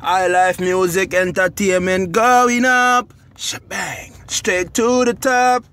High life music entertainment going up. Skillibeng. Straight to the top.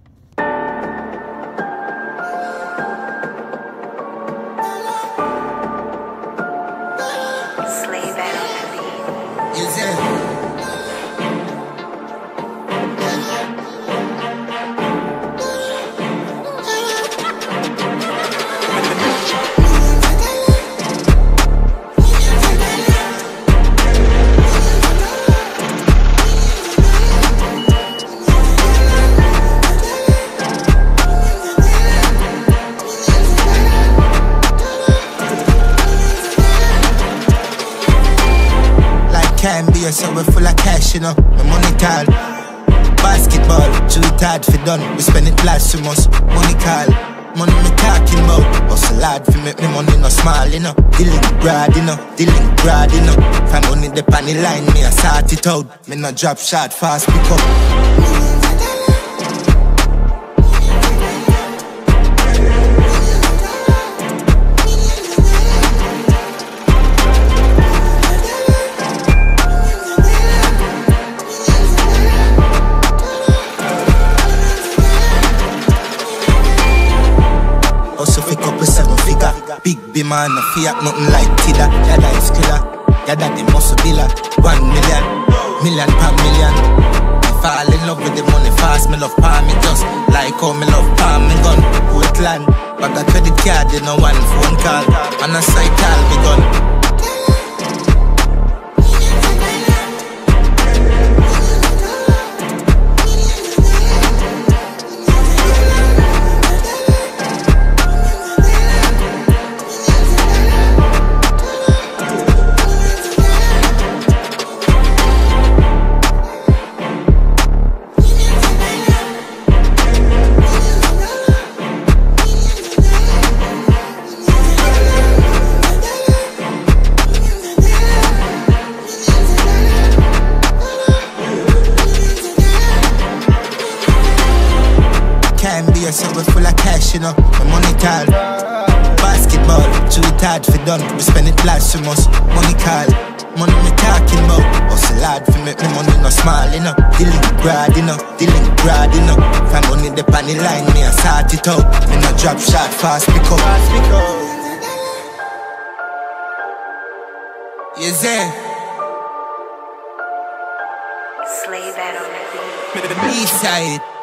Like candy, so we full of cash, you know. My money tall. Basketball, too hard for done. We spend it blasphemous. Money call. Money me talking about. Hustle hard for make me money no small, you know. Dealing broad, you know. Dealing broad, you know. If I'm money the the line, me I sort it out. Me no drop shot fast, pick up. Big B man, no fiat, nothing like Tida Yada is killer, yada the muscle biller One million, million per million. I fall in love with the money fast Me love palm me just like how me love palm me gun. Portland, but a credit card, you know one phone call. And a side me gun We full of cash, you know. My money tall. Basketball, too hard for done. We spend it blasphemous. Money call. Money me talking about. Hustle hard for make me money no small, you know. Dealing broad, you know. Dealing broad, you know. If I'm money the the line, me I sort it out. Me no drop shot fast, pick up. You say? Slave Enemy. East side.